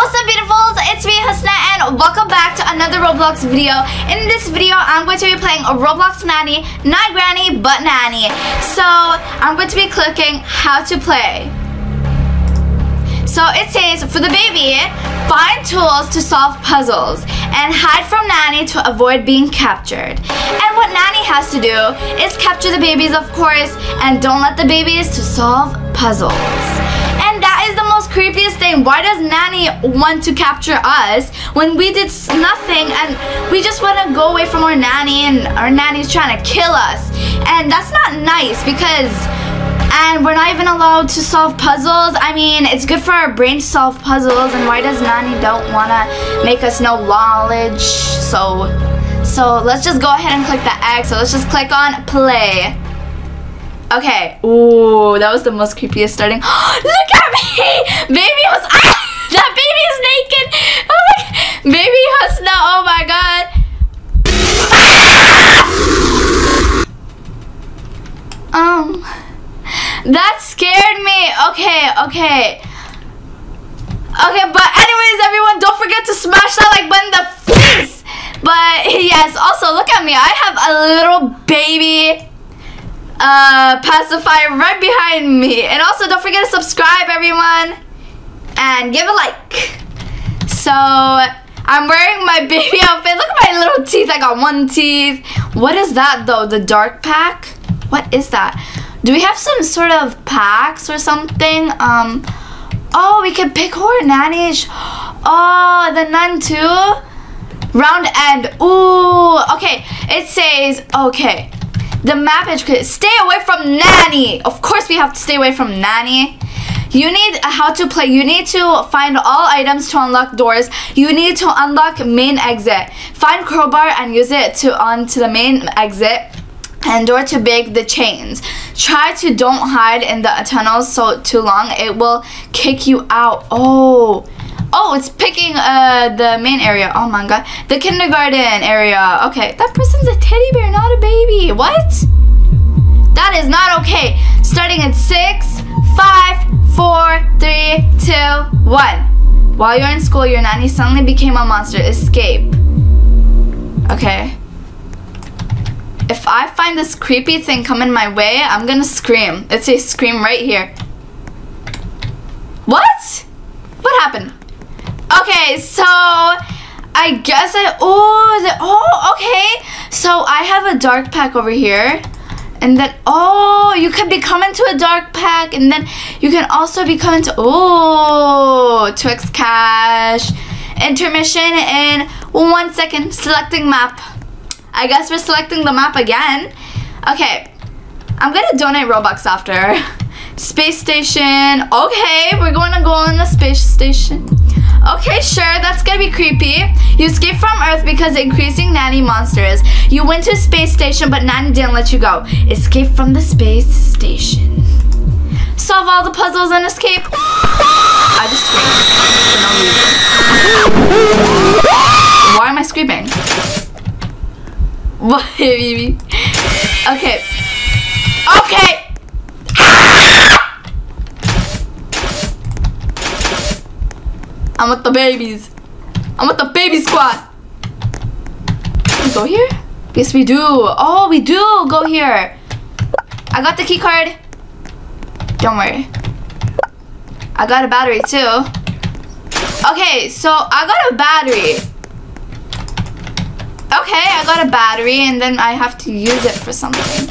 What's up beautifuls? It's me Husna and welcome back to another Roblox video. In this video I'm going to be playing a Roblox Nanny, not Granny but Nanny. So I'm going to be clicking how to play. So it says for the baby, find tools to solve puzzles and hide from Nanny to avoid being captured. And what Nanny has to do is capture the babies of course and don't let the babies to solve puzzles. And that is the creepiest thing. Why does Nanny want to capture us when we did nothing and we just want to go away from our nanny and our nanny's trying to kill us? And that's not nice because and we're not even allowed to solve puzzles. I mean, it's good for our brain to solve puzzles, and why does Nanny don't wanna make us know knowledge? So, so let's just go ahead and click the X. So let's just click on play. Okay. Ooh, that was the most creepiest starting. Look at me, baby was. Ah, that baby is naked. Oh my, baby Husna. Oh my god. Um. That scared me. Okay, okay. Okay, but anyways, everyone, don't forget to smash that like button the face. But yes, also look at me. I have a little baby uh, pacifier right behind me. And also don't forget to subscribe, everyone. And give a like. So, I'm wearing my baby outfit. Look at my little teeth. I got one teeth. What is that though? The dark pack? What is that? Do we have some sort of packs or something? Um, oh, we can pick horror nannies. Oh, the nun too? Round end. Ooh, okay. It says, okay. The map is stay away from nanny. Of course we have to stay away from nanny. You need how to play. You need to find all items to unlock doors. You need to unlock main exit. Find crowbar and use it to on to the main exit and door to break the chains. Try to don't hide in the tunnels so too long. It will kick you out. Oh. Oh, it's picking uh, the main area. Oh my god. The kindergarten area. Okay, that person's a teddy bear, not a baby. What? That is not okay. Starting at six, five, four, three, two, one. While you're in school, your nanny suddenly became a monster. Escape. Okay. If I find this creepy thing coming my way, I'm gonna scream. It says scream right here. What? What happened? Okay, so I guess I, oh, oh, okay. So I have a dark pack over here. And then, oh, you can become into a dark pack. And then you can also become into, oh, Twix Cash. Intermission in one second. Selecting map. I guess we're selecting the map again. Okay, I'm gonna donate Robux after. Space station. Okay, we're going to go on the space station. Okay, sure, that's gonna be creepy. You escaped from Earth because increasing nanny monsters. You went to a space station, but nanny didn't let you go. Escape from the space station. Solve all the puzzles and escape. I just screamed for no reason. Why am I screaming? What? Okay. Okay! I'm with the babies. I'm with the baby squad. Go here? Yes, we do. Oh, we do go here. I got the key card. Don't worry. I got a battery too. Okay, so I got a battery. Okay, I got a battery and then I have to use it for something.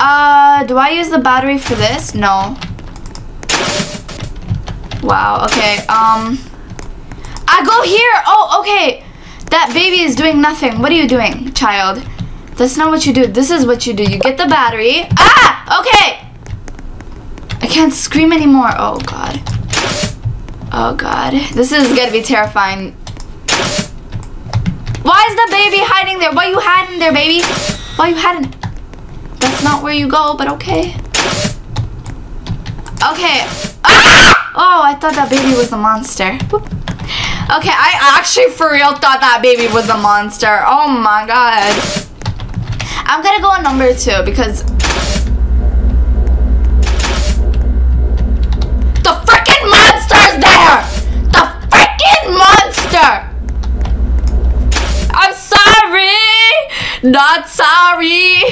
Uh, do I use the battery for this? No. Wow, okay, um. I go here! Oh, okay. That baby is doing nothing. What are you doing, child? That's not what you do. This is what you do. You get the battery. Ah! Okay! I can't scream anymore. Oh, God. Oh, God. This is gonna be terrifying. Why is the baby hiding there? Why you hiding there, baby? Why you hiding? That's not where you go, but okay. Okay. Oh, I thought that baby was a monster. Okay, I actually for real thought that baby was a monster. Oh my god. I'm gonna go on number two because... The freaking monster is there! The freaking monster! I'm sorry! Not sorry!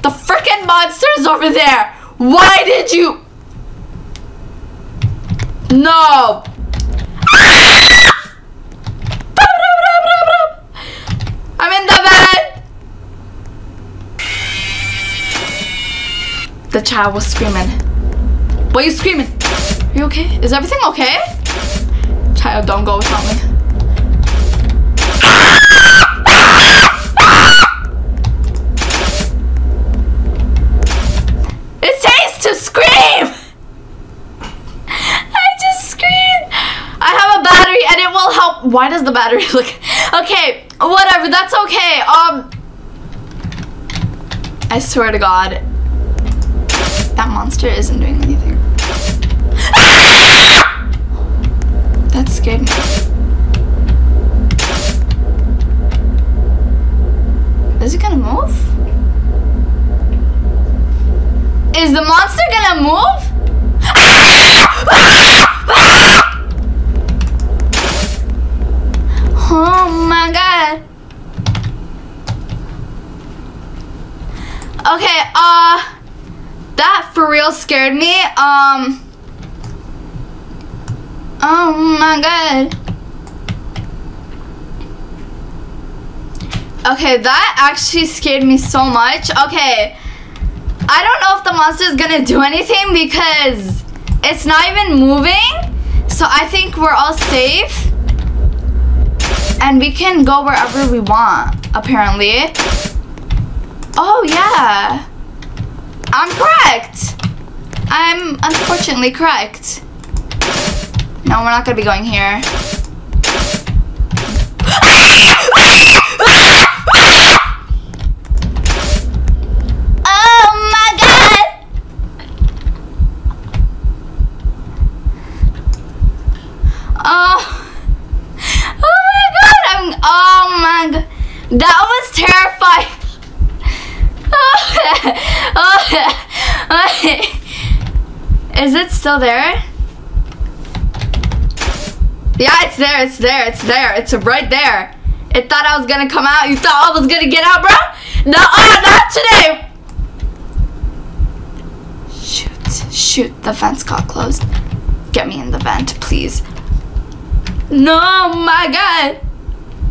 The freaking monster is over there! Why did you... No. I'm in the van. The child was screaming. Why are you screaming? Are you okay? Is everything okay? Child, don't go without me. It says to scream! I just screamed. I have a battery and it will help. Why does the battery look? Okay, whatever. That's okay. Um, I swear to God, that monster isn't doing anything. That scared me. Is it gonna move? Is the monster gonna move? Oh my god. Okay, uh that for real scared me. Um Oh my god. Okay, that actually scared me so much. Okay. I don't know if the monster is gonna do anything because it's not even moving. So I think we're all safe. And we can go wherever we want, apparently. Oh, yeah. I'm correct. I'm unfortunately correct. No, we're not gonna be going here. Oh my god! Oh. Oh oh my god. That was terrifying. Is it still there? Yeah, it's there, it's there, it's there, it's right there. It thought I was gonna come out. You thought I was gonna get out, bro? No, uh, not today. Shoot, shoot, the vents got closed. Get me in the vent, please. No, my God.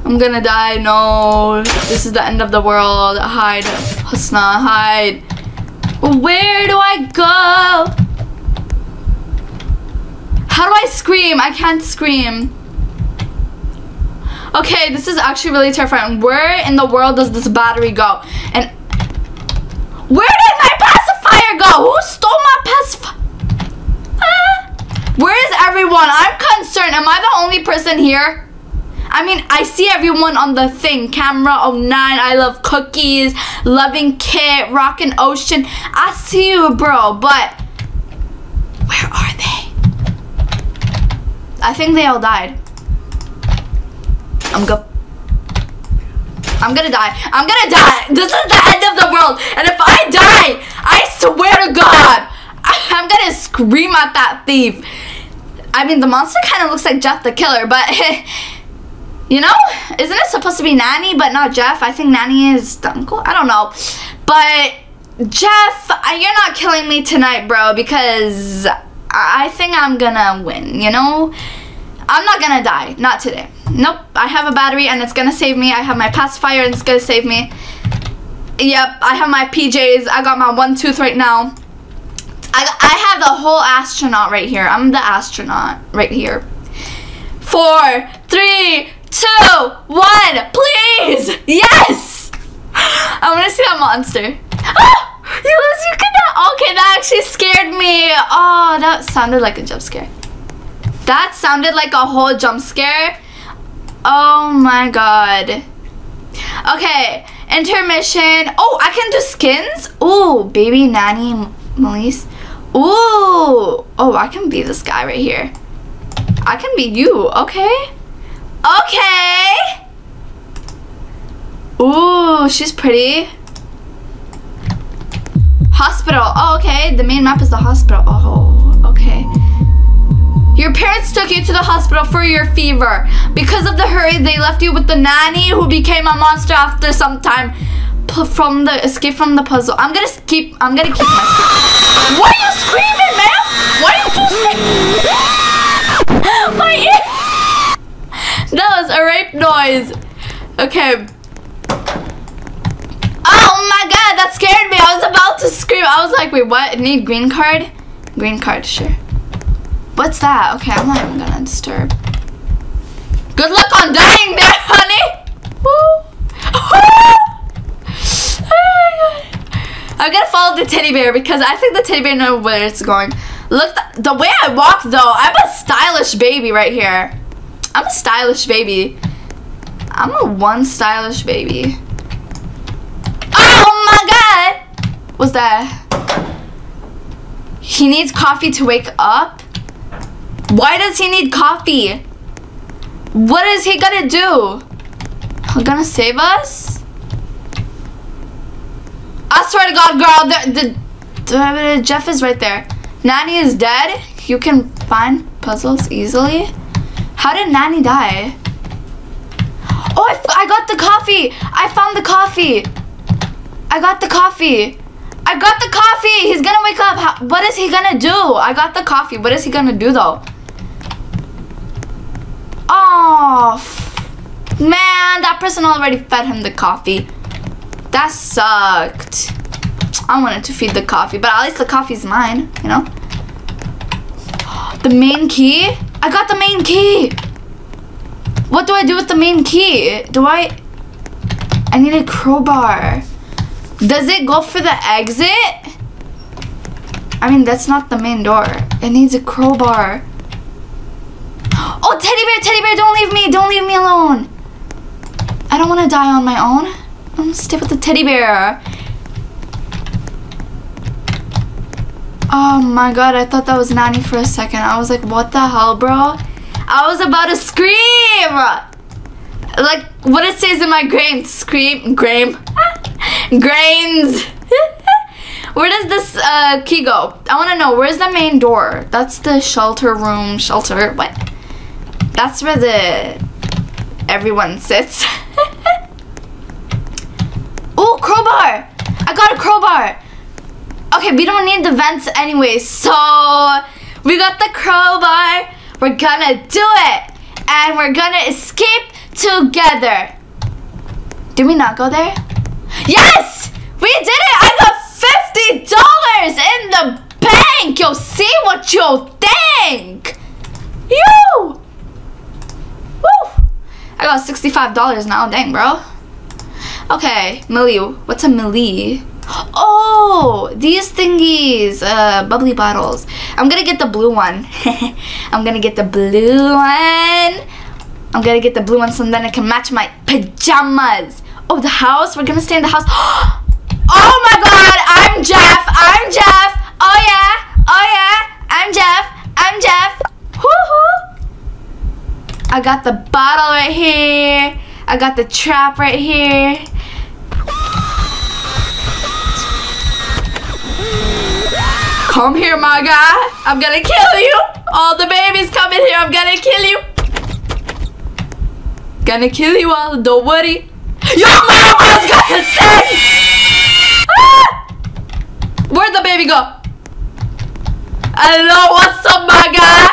I'm gonna die. No, this is the end of the world. Hide, Husna, hide. Where do I go? How do I scream? I can't scream. Okay, this is actually really terrifying. Where in the world does this battery go? And where did my pacifier go? Who stole my pacifier? Ah. Where is everyone? I'm concerned. Am I the only person here? I mean, I see everyone on the thing. Camera 09, I love cookies, loving kit, rockin' ocean. I see you, bro, but where are? I think they all died. I'm go. I'm gonna die. I'm gonna die. This is the end of the world. And if I die, I swear to God, I'm gonna scream at that thief. I mean, the monster kind of looks like Jeff the Killer, but you know, isn't it supposed to be Nanny, but not Jeff? I think Nanny is the uncle. I don't know, but Jeff, you're not killing me tonight, bro, because I think I'm gonna win. You know, I'm not gonna die. Not today. Nope. I have a battery and it's gonna save me. I have my pacifier and it's gonna save me. Yep. I have my PJs. I got my one tooth right now. I, I have the whole astronaut right here. I'm the astronaut right here. Four, three, two, one, please! Yes! I want to see that monster. you, you could not. Okay, that actually scared me. Oh, that sounded like a jump scare. That sounded like a whole jump scare. Oh my god. Okay, intermission. Oh, I can do skins? Oh, baby nanny Melise. Ooh. Oh, I can be this guy right here. I can be you. Okay. Okay. Ooh, she's pretty. Hospital. Oh, okay. The main map is the hospital. Oh, okay. Your parents took you to the hospital for your fever. Because of the hurry, they left you with the nanny who became a monster after some time. from the escape from the puzzle. I'm gonna keep. I'm gonna keep my. What are you screaming, man? Why are you screaming? my ear. That was a rape noise. Okay. Oh my god, that scared me. I was about to scream. I was like, wait, what? Need green card? Green card, sure. What's that? Okay, I'm not even gonna disturb. Good luck on dying there, honey. I'm gonna follow the teddy bear because I think the teddy bear knows where it's going. Look, the way I walk though, I'm a stylish baby right here. I'm a stylish baby. I'm a one stylish baby. Oh my god! What's that? He needs coffee to wake up? Why does he need coffee? What is he gonna do? He gonna save us? I swear to God, girl, the, the, the, Jeff is right there. Nanny is dead. You can find puzzles easily. How did Nanny die? Oh, I, I got the coffee. I found the coffee. I got the coffee. I got the coffee. He's gonna wake up. How, what is he gonna do? I got the coffee. What is he gonna do though? Oh, man, that person already fed him the coffee. That sucked. I wanted to feed the coffee, but at least the coffee's mine, you know? The main key? I got the main key. What do I do with the main key? Do I... I need a crowbar. Does it go for the exit? I mean, that's not the main door. It needs a crowbar. Oh, teddy bear, teddy bear, don't leave me. Don't leave me alone. I don't want to die on my own. I'm gonna stay with the teddy bear. Oh my god, I thought that was Nanny for a second. I was like, what the hell, bro? I was about to scream! Like, what it says in my grain, scream, grain, grains. Where does this uh, key go? I want to know, where's the main door? That's the shelter room, shelter, what? That's where the, everyone sits. oh, crowbar! I got a crowbar! Okay, we don't need the vents anyway, so we got the crowbar. We're gonna do it. And we're gonna escape together. Did we not go there? Yes! We did it! I got $50 in the bank! Yo, see what you'll think! You! Woo! I got $65 now, dang, bro. Okay, Millie, what's a Millie? Oh, these thingies, uh, bubbly bottles. I'm gonna get the blue one. I'm gonna get the blue one. I'm gonna get the blue one so then I can match my pajamas. Oh, the house? We're gonna stay in the house. Oh my god, I'm Jeff. I'm Jeff. Oh yeah. Oh yeah. I'm Jeff. I'm Jeff. Woohoo. I got the bottle right here. I got the trap right here. Come here, my guy. I'm gonna kill you. All the babies coming here. I'm gonna kill you. Gonna kill you all. Don't worry. Your mama's gonna sing. Ah! Where'd the baby go? Hello, what's up, my guy?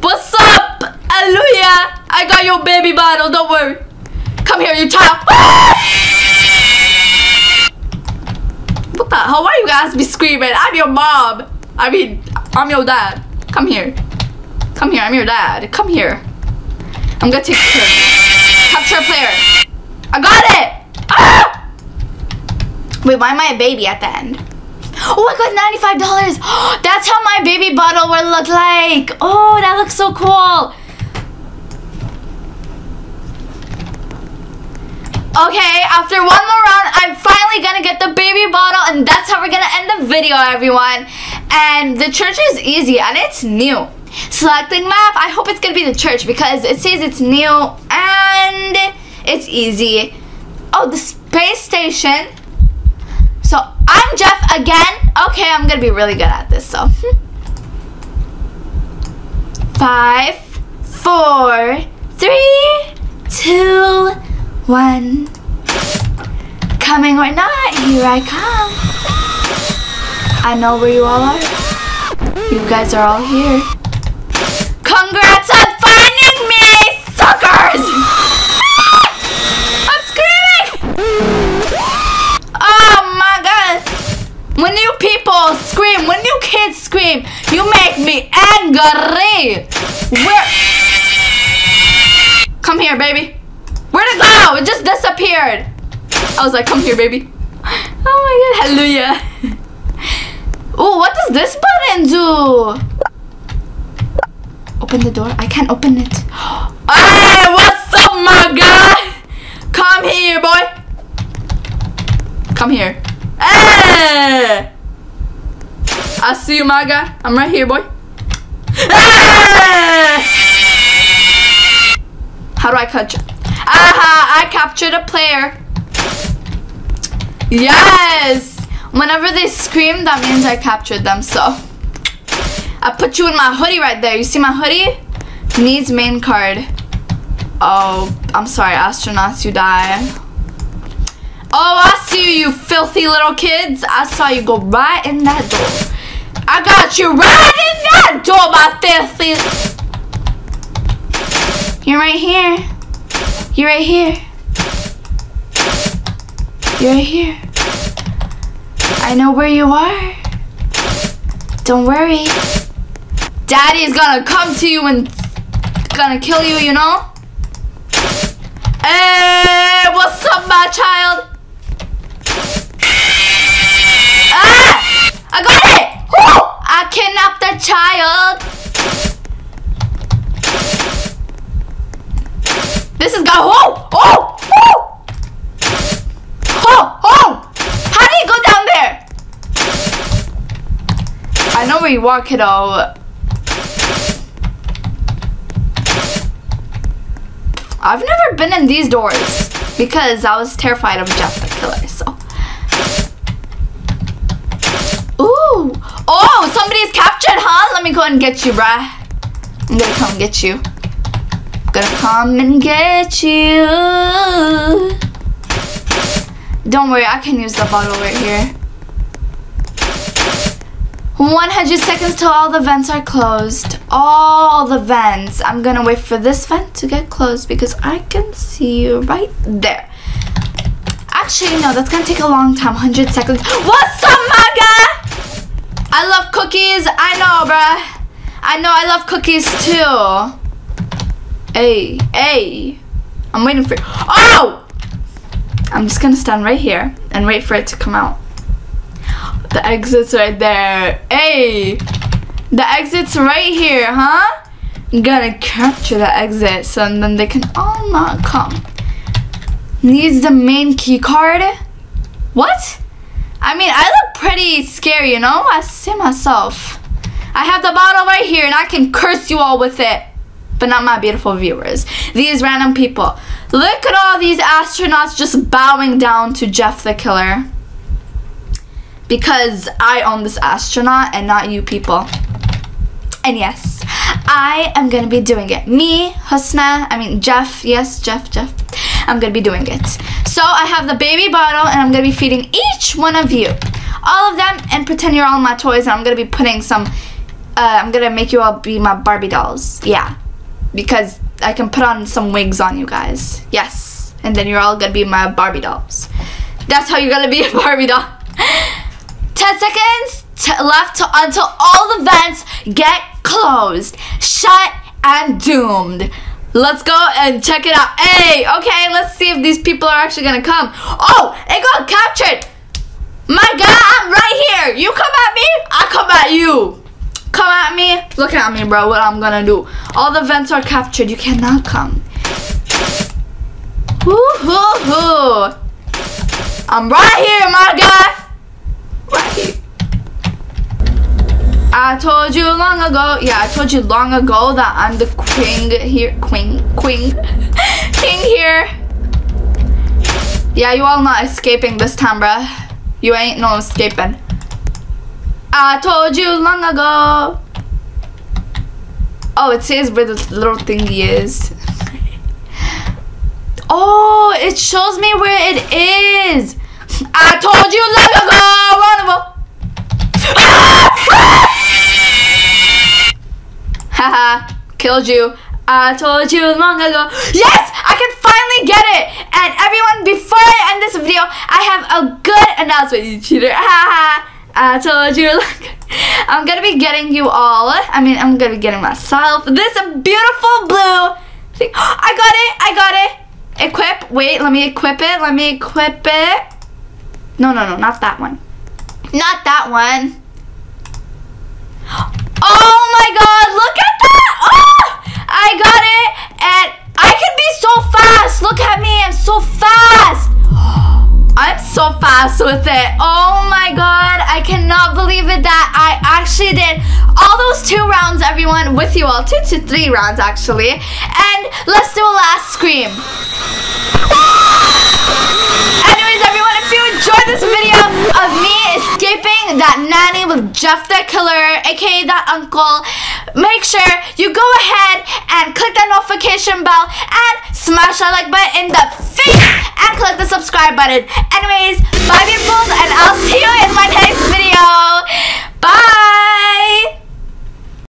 What's up? Hallelujah. I got your baby bottle. Don't worry. Come here, you child. Ah! What the hell? Why you guys be screaming? I'm your mom. I mean, I'm your dad. Come here. Come here. I'm your dad. Come here. I'm gonna take care of you. Capture player. I got it. Ah! Wait, why am I a baby at the end? Oh, I got $95. That's how my baby bottle will look like. Oh, that looks so cool. Okay, after one more round, I'm finally gonna get the baby bottle and that's how we're gonna end the video, everyone. And the church is easy and it's new. Selecting map, I hope it's gonna be the church because it says it's new and it's easy. Oh, the space station. So I'm Jeff again. Okay, I'm gonna be really good at this, so. Five, four, three, two, one. coming or not, here I come. I know where you all are. You guys are all here. Congrats on finding me, suckers! When you people scream, when you kids scream, you make me angry! Where? Come here, baby. Where'd it oh, go? It just disappeared. I was like, come here, baby. Oh my god, hallelujah. Oh, what does this button do? Open the door. I can't open it. Hey, what's up, my guy? Come here, boy. Come here. Hey! I see you, my guy. I'm right here, boy. Hey! How do I catch? Aha! I captured a player. Yes! Whenever they scream, that means I captured them, so. I put you in my hoodie right there. You see my hoodie? Needs main card. Oh, I'm sorry, astronauts, you die. Oh, I see you, you filthy little kids. I saw you go right in that door. I got you right in that door, my filthy. You're right here. You're right here. You're right here. I know where you are. Don't worry. Daddy's gonna come to you and gonna kill you, you know? Hey, what's up, my child? I got it! Woo! I kidnapped the child. This is got oh oh oh oh oh. How do you go down there? I know where you are, kiddo. I've never been in these doors because I was terrified of Jeff the Killer. So. Ooh. Oh, somebody's captured, huh? Let me go and get you, bruh. I'm gonna come get you. Gonna come and get you. Don't worry, I can use the bottle right here. 100 seconds till all the vents are closed. All the vents. I'm gonna wait for this vent to get closed because I can see you right there. Actually, no, that's gonna take a long time. 100 seconds. What's up, guy? I love cookies. I know, bruh. I know I love cookies too. Hey, hey. I'm waiting for Oh! I'm just gonna stand right here and wait for it to come out. The exit's right there. Hey! The exit's right here, huh? I'm gonna capture the exit so then they can all not come. Needs the main key card? What? I mean, I look pretty scary, you know? I see myself. I have the bottle right here and I can curse you all with it. But not my beautiful viewers. These random people. Look at all these astronauts just bowing down to Jeff the Killer because I own this astronaut and not you people. And yes, I am gonna be doing it. Me, Husna, I mean Jeff, yes, Jeff, Jeff, I'm gonna be doing it. So I have the baby bottle and I'm gonna be feeding each one of you. All of them and pretend you're all my toys and I'm gonna be putting some, uh, I'm gonna make you all be my Barbie dolls. Yeah, because I can put on some wigs on you guys. Yes, and then you're all gonna be my Barbie dolls. That's how you're gonna be a Barbie doll. 10 seconds left to, until all the vents get closed, shut, and doomed. Let's go and check it out. Hey, okay, let's see if these people are actually gonna come. Oh, it got captured. My God, I'm right here. You come at me, I come at you. Come at me. Look at me, bro, what I'm gonna do. All the vents are captured. You cannot come. Hoo hoo hoo. I'm right here, my guy. Right. I told you long ago, yeah, I told you long ago that I'm the queen here, queen, queen, king here. Yeah, you all not escaping this time, bruh. You ain't no escaping. I told you long ago. Oh, it says where the little thingy is. oh, it shows me where it is. I told you long ago, Haha, killed you. I told you long ago. Yes, I can finally get it. And everyone, before I end this video, I have a good announcement, you cheater. Haha. I told you. I'm gonna be getting you all. I mean, I'm gonna be getting myself this beautiful blue thing. I got it. I got it. Equip. Wait, let me equip it. Let me equip it. No, no, no, not that one. Not that one. Oh my god, look at! I got it! And I can be so fast! Look at me, I'm so fast! I'm so fast with it. Oh my god, I cannot believe it that I actually did all those two rounds, everyone, with you all. Two to three rounds, actually. And let's do a last scream. Anyways, everyone, if you enjoyed this video of me that nanny with Jeff the Killer, aka that uncle, make sure you go ahead and click that notification bell and smash that like button in the face and click the subscribe button. Anyways, bye beautifuls and I'll see you in my next video. Bye!